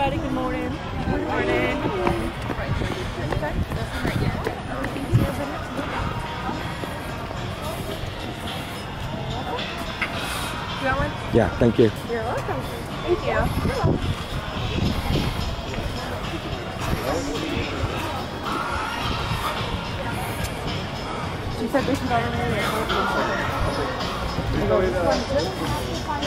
everybody. Good morning. Good morning. Yeah, thank you. You're welcome. Thank you. Welcome. She said this is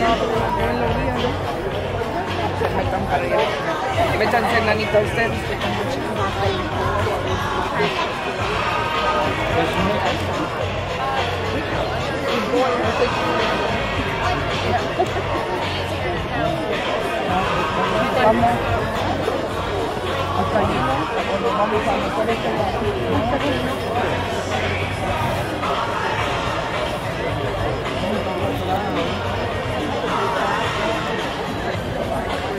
but that was the five miles. That's probably got those. Me chance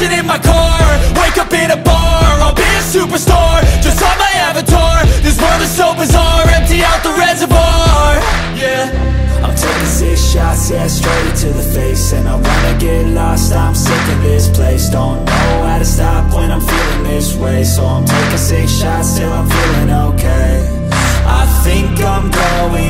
Crashing in my car, wake up in a bar I'll be a superstar, just on my avatar This world is so bizarre, empty out the reservoir. Yeah. I'm taking six shots, yeah, straight to the face. And I wanna get lost, I'm sick of this place. Don't know how to stop when I'm feeling this way. So I'm taking six shots till I'm feeling okay. I think I'm going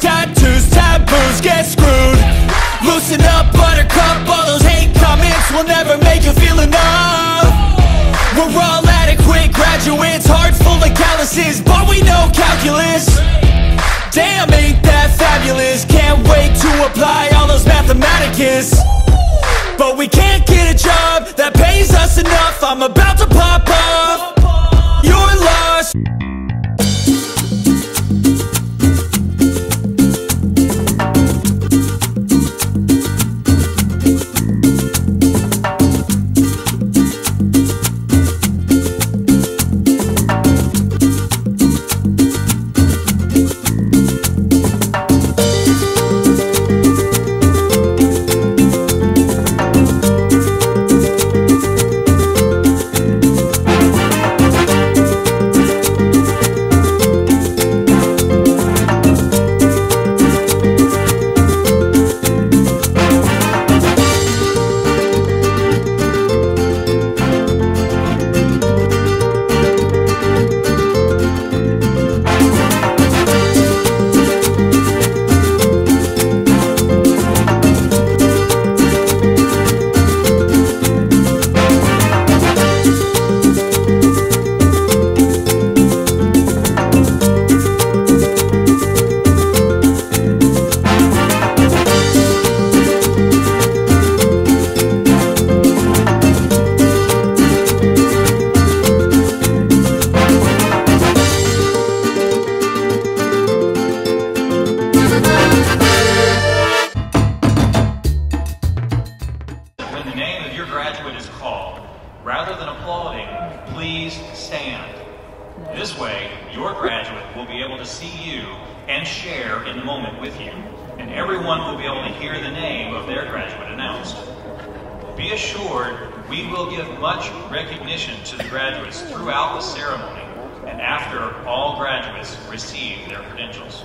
Tattoos, taboos, get screwed. Loosen up, buttercup, all those hate comments Will never make you feel enough. We're all adequate graduates Heart full of calluses, but we know calculus. Damn, ain't that fabulous? Can't wait to apply all those mathematicus. But we can't get a job that pays us enough. I'm about to name of your graduate is called, rather than applauding, please stand. This way, your graduate will be able to see you and share in the moment with you, and everyone will be able to hear the name of their graduate announced. Be assured we will give much recognition to the graduates throughout the ceremony, and after all graduates receive their credentials.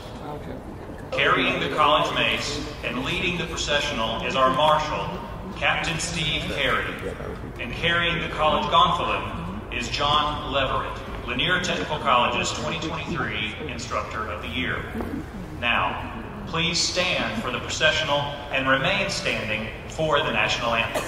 Carrying the college mace and leading the processional is our marshal, Captain Steve Carey. And carrying the college gonfalon is John Leverett, Lanier Technical College's 2023 Instructor of the Year. Now, please stand for the processional and remain standing for the national anthem.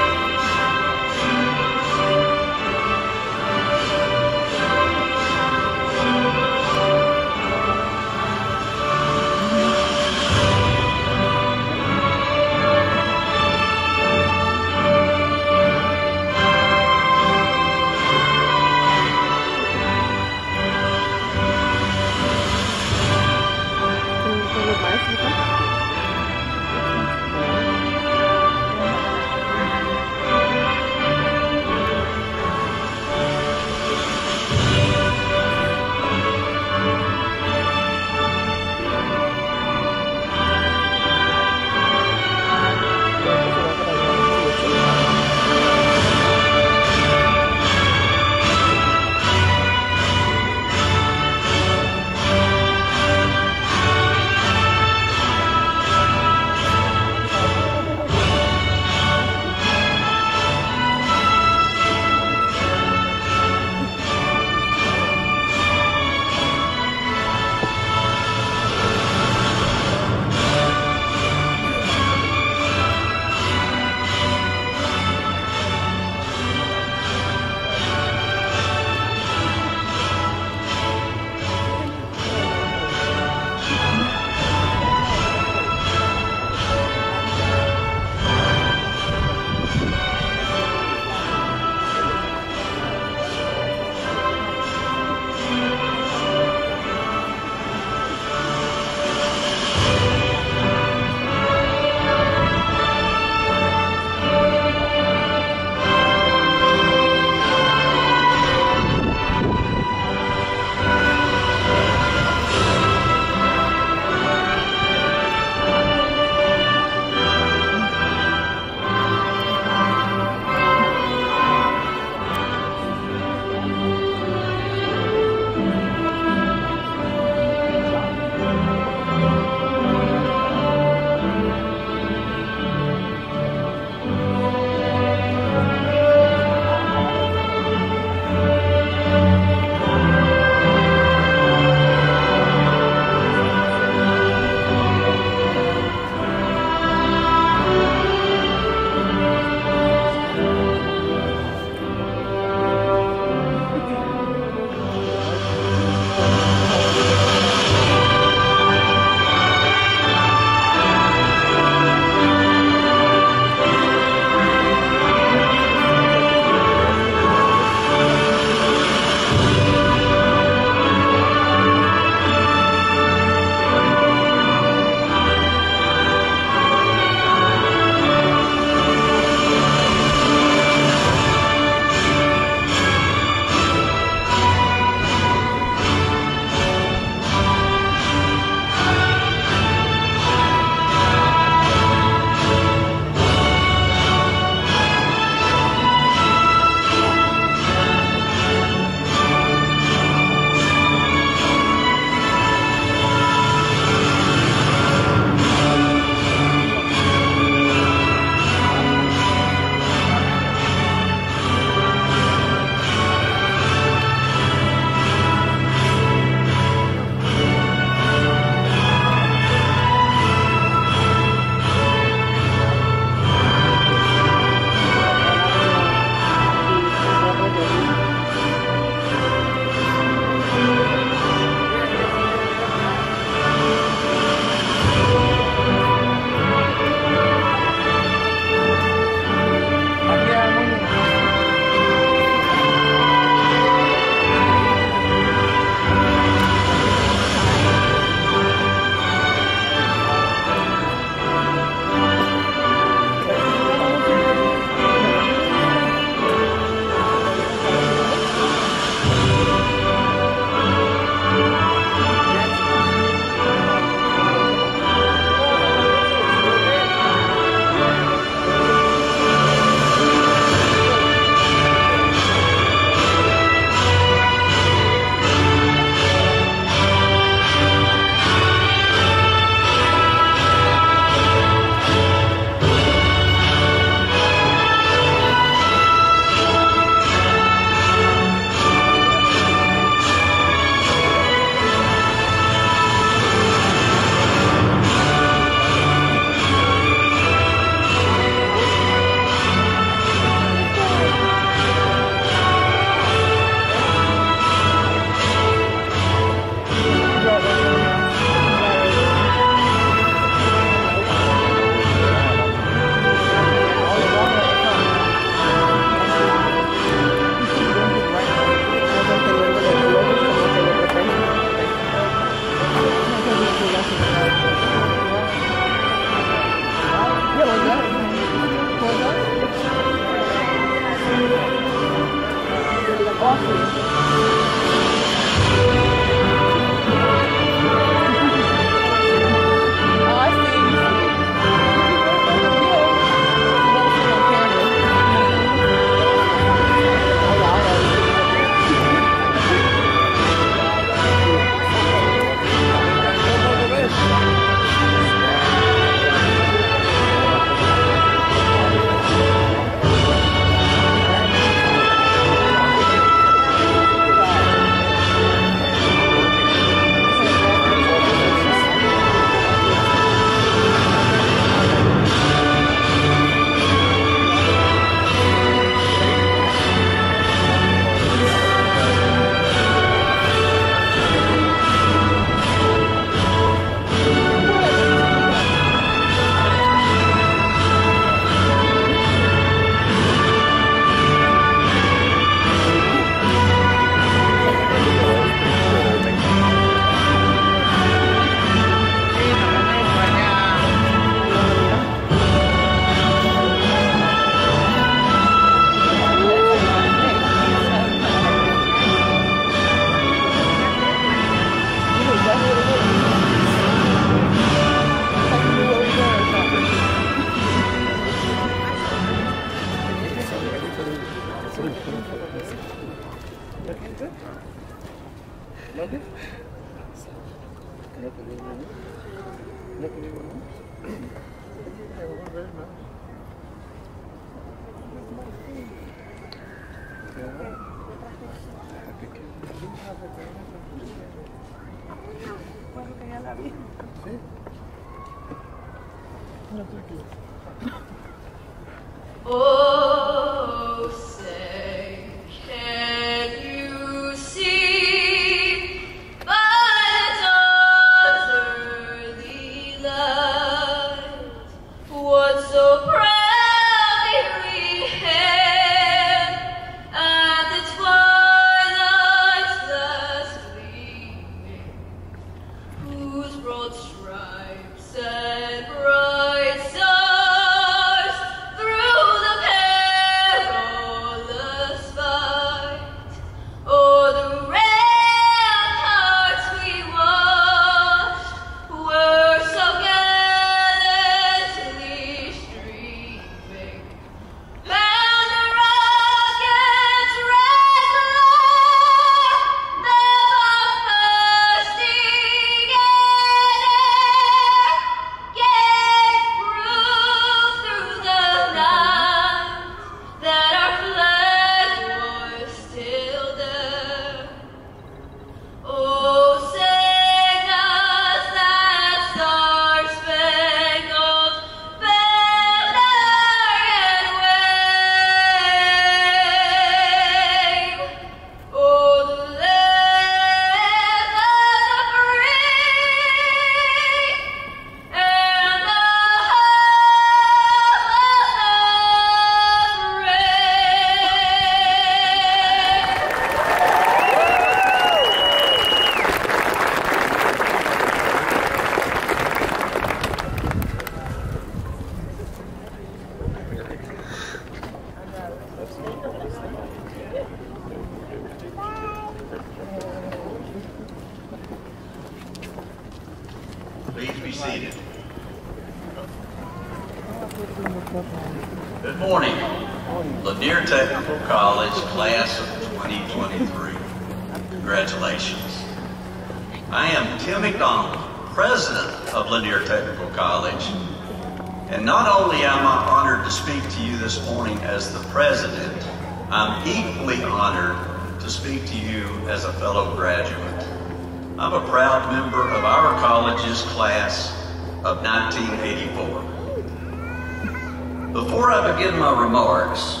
Before I begin my remarks,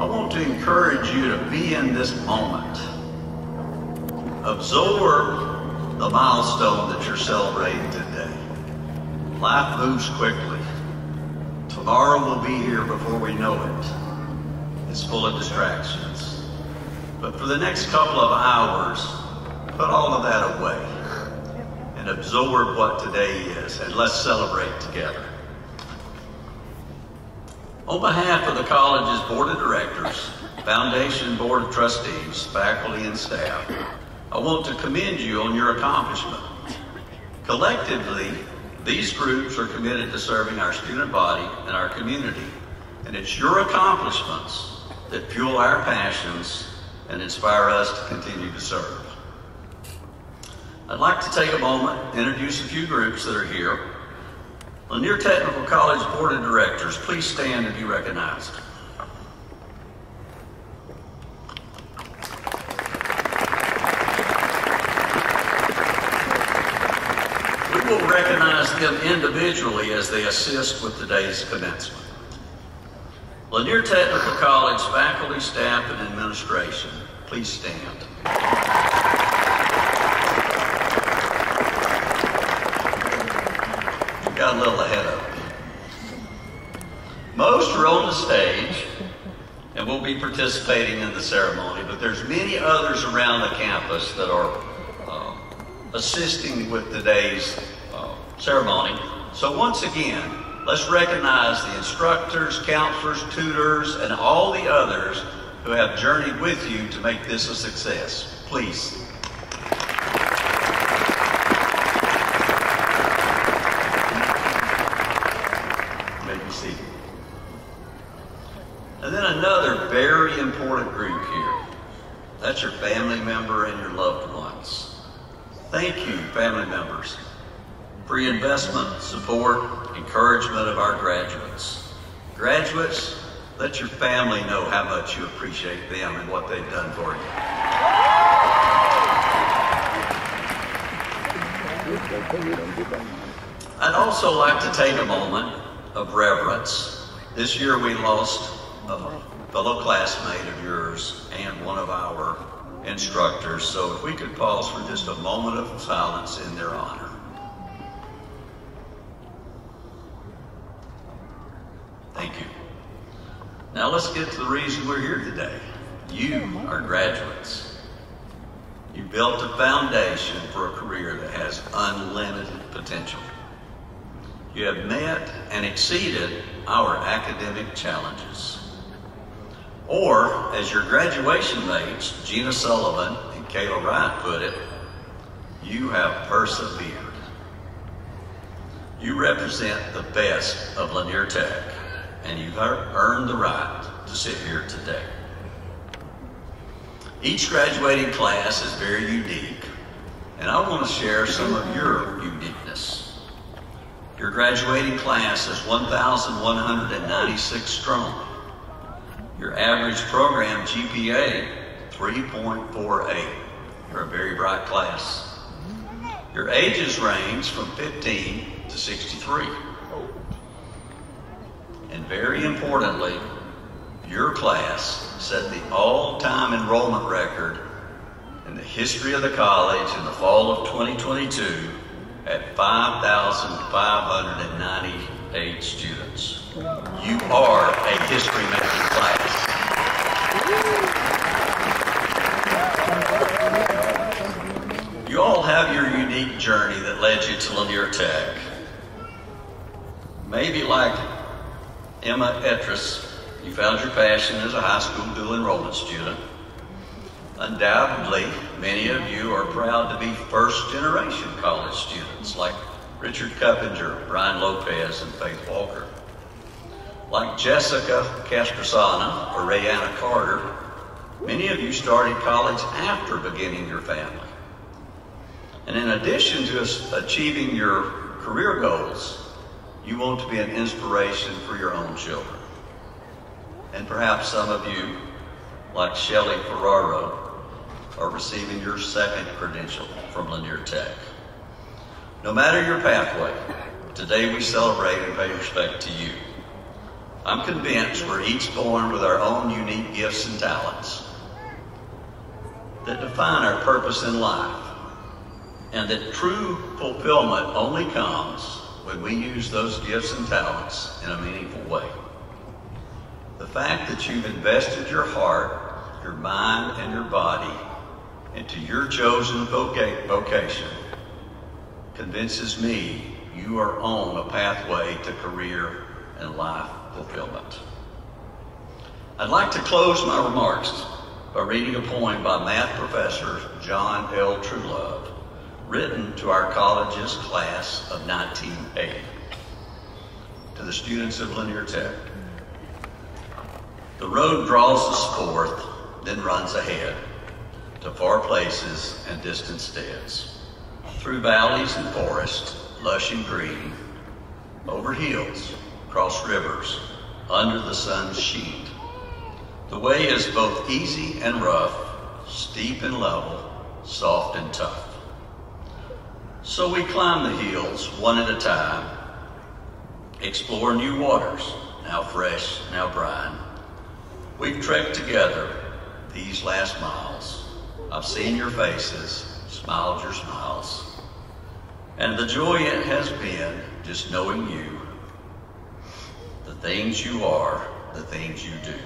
I want to encourage you to be in this moment. Absorb the milestone that you're celebrating today. Life moves quickly. Tomorrow will be here before we know it. It's full of distractions. But for the next couple of hours, put all of that away and absorb what today is, and let's celebrate together. On behalf of the college's board of directors, foundation board of trustees, faculty, and staff, I want to commend you on your accomplishment. Collectively, these groups are committed to serving our student body and our community, and it's your accomplishments that fuel our passions and inspire us to continue to serve. I'd like to take a moment introduce a few groups that are here. Lanier Technical College Board of Directors, please stand and be recognized. We will recognize them individually as they assist with today's commencement. Lanier Technical College faculty, staff, and administration, please stand. Got a little ahead of me. Most are on the stage and will be participating in the ceremony, but there's many others around the campus that are uh, assisting with today's uh, ceremony. So once again, let's recognize the instructors, counselors, tutors, and all the others who have journeyed with you to make this a success. Please. You may be seated. And then another very important important group here. That's your family member and your loved ones. Thank you, family members, for your investment, support, encouragement of our graduates. Graduates, let your family know how much you appreciate them and what they've done for you. I'd also like to take a moment of reverence. This year we lost a fellow classmate of yours and one of our instructors, so if we could pause for just a moment of silence in their honor. Thank you. Now let's get to the reason we're here today. You oh, are graduates. You built a foundation for a career that has unlimited potential. You have met and exceeded our academic challenges. Or, as your graduation mates, Gina Sullivan and Kayla Wright put it, you have persevered. You represent the best of Lanier Tech, and you've earned the right to sit here today. Each graduating class is very unique, and I want to share some of your uniqueness. Your graduating class is 1,196 strong. Your average program GPA, 3.48. You're a very bright class. Your ages range from 15 to 63. And very importantly, your class set the all-time enrollment record in the history of the college in the fall of 2022 at 5,598 students. You are a history-making class. You all have your unique journey that led you to Lanier Tech. Maybe like Emma Etris, you found your passion as a high school dual enrollment student. Undoubtedly, many of you are proud to be first generation college students like Richard Cuppinger, Brian Lopez, and Faith Walker. Like Jessica Castrosana or Rayanna Carter, many of you started college after beginning your family. And in addition to achieving your career goals, you want to be an inspiration for your own children. And perhaps some of you, like Shelley Ferraro, are receiving your second credential from Lanier Tech. No matter your pathway, today we celebrate and pay respect to you. I'm convinced we're each born with our own unique gifts and talents that define our purpose in life, and that true fulfillment only comes when we use those gifts and talents in a meaningful way. The fact that you've invested your heart, your mind, and your body into your chosen voca- vocation convinces me you are on a pathway to career and life fulfillment. I'd like to close my remarks by reading a poem by math professor John L. Truelove, written to our college's class of 1980, to the students of Lanier Tech. The road draws us forth, then runs ahead to far places and distant steads, through valleys and forests, lush and green, over hills, across rivers, under the sun's sheet. The way is both easy and rough, steep and level, soft and tough. So we climb the hills one at a time, explore new waters, now fresh, now brine. We've trekked together these last miles. I've seen your faces, smiled your smiles. And the joy it has been just knowing you, the things you are, the things you do.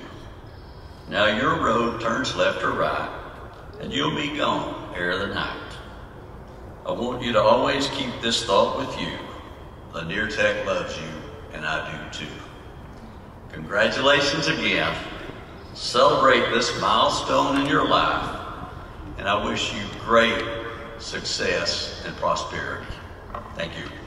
Now your road turns left or right, and you'll be gone ere the night. I want you to always keep this thought with you. Lanier Tech loves you, and I do too. Congratulations again. Celebrate this milestone in your life, and I wish you great success and prosperity. Thank you.